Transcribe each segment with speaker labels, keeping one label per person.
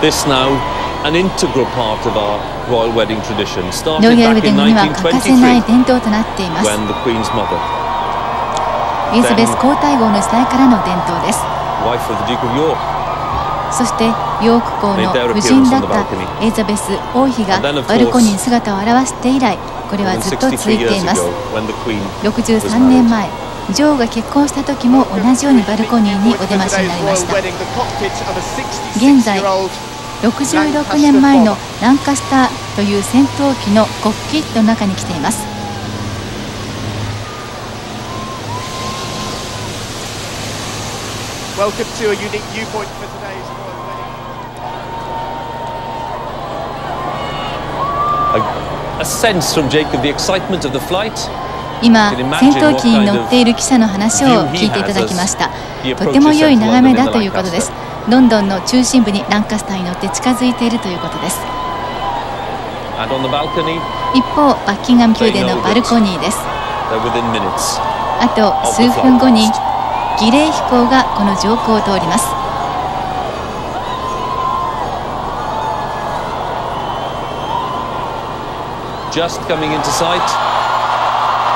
Speaker 1: This now an integral part of our royal wedding tradition
Speaker 2: ロ
Speaker 1: started
Speaker 2: イヤルウェ
Speaker 1: back in
Speaker 2: ングには欠かせない
Speaker 1: 1923
Speaker 2: 伝統となっています
Speaker 1: when the Queen's mother,
Speaker 2: エリザベス皇太后の時代からの伝統です
Speaker 1: wife of the Duke of York,
Speaker 2: そしてヨーク公の夫人だったエリザベス王妃がバルコニーに姿を現して以来これはずっと続
Speaker 1: 63
Speaker 2: いています
Speaker 1: ago when the Queen
Speaker 2: 63年前女王が結婚した時も同じようにバルコニーにお出ましになりました。現在66年前のランカスターという戦闘機の国旗の中に来ています、今戦闘機に乗っている記者の話を聞いていただきました。とても良い眺めだということです。ロンドンの中心部にランカスターに乗って近づいているということです。一方バッキンガム宮殿のバルコニーです。あと数分後に儀礼飛行がこの上空を通ります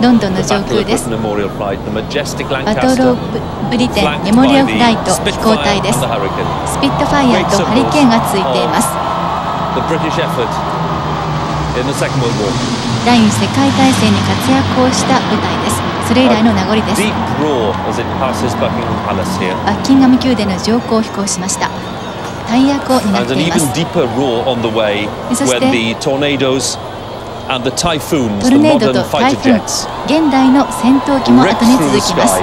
Speaker 2: ロンドンの上空です。バトルブリテンメモリアフライト飛行隊です。スピットファイアとハリケーンがついています。第二世界大戦に活躍をした部隊です。それ以来の名残です。バッキンガム宮殿の上空を飛行しました。タイヤ
Speaker 1: 湖
Speaker 2: っています。そして。トルネードと台風現代の戦闘機も後に続きます。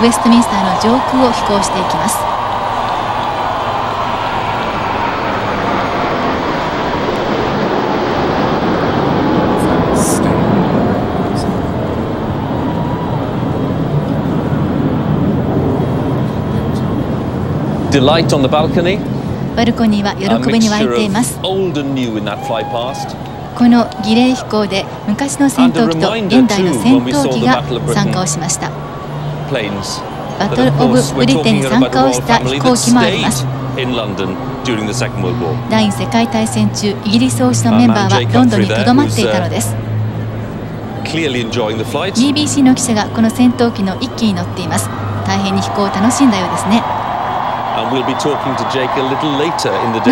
Speaker 2: ウェストミンスターの上空を飛行していきます。
Speaker 1: Delight on the.
Speaker 2: バルコニーは喜びに沸いています。この儀礼飛行で昔の戦闘機と現代の戦闘機が参加をしました。バトル・オブ・ブリテに参加をした飛行機もあります。第二次世界大戦中イギリス王室のメンバーはロンドンにとどまっていたのです。BBC の記者がこの戦闘機の一機に乗っています。大変に飛行を楽しんだようですね。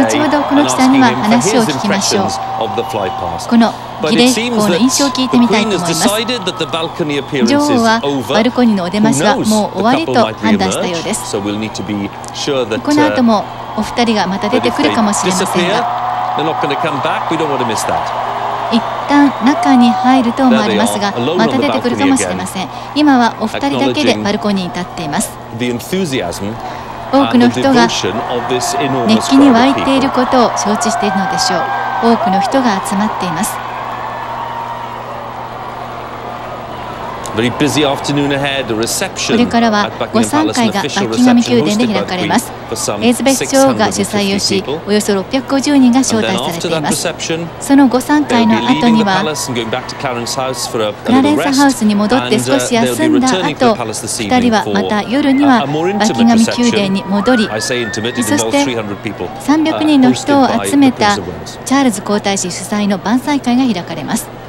Speaker 2: 後ほどこの
Speaker 1: 木
Speaker 2: さんには話を聞きましょう。この儀礼法の印象を聞いてみたいと思います。女王はバルコニーのお出ましはもう終わりと判断したようです。この後もお二人がまた出てくるかもしれませんが。一旦中に入ると思われますがまた出てくるかもしれません。今はお二人だけでバルコニーに立っています。多くの人が熱気に
Speaker 1: 湧
Speaker 2: いていることを承知しているのでしょう。多くの人が集まっています。これからは御
Speaker 1: 三
Speaker 2: 会がバ
Speaker 1: 上
Speaker 2: 宮殿で開かれます。エイズベス女王が主催をしおよそ650人が招待されています。その御
Speaker 1: 三
Speaker 2: 会の後にはクラレンスハウスに戻って少し休んだ後二人はまた夜にはバッ宮殿に戻りそして
Speaker 1: 300
Speaker 2: 人の人を集めたチャールズ皇太子主催の晩餐会が開かれます。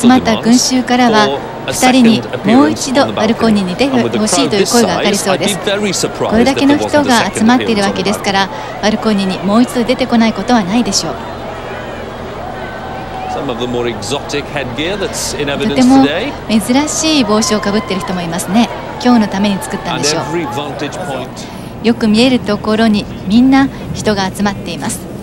Speaker 2: 集まった群衆からは2人にもう一度バルコニーに出てほしいという声が上がりそうです。これだけの人が集まっているわけですからバルコニーにもう一度出てこないことはないでしょう。とても珍しい帽子をかぶっている人もいますね。今日のために作ったんでしょう。よく見えるところにみんな人が集まっています。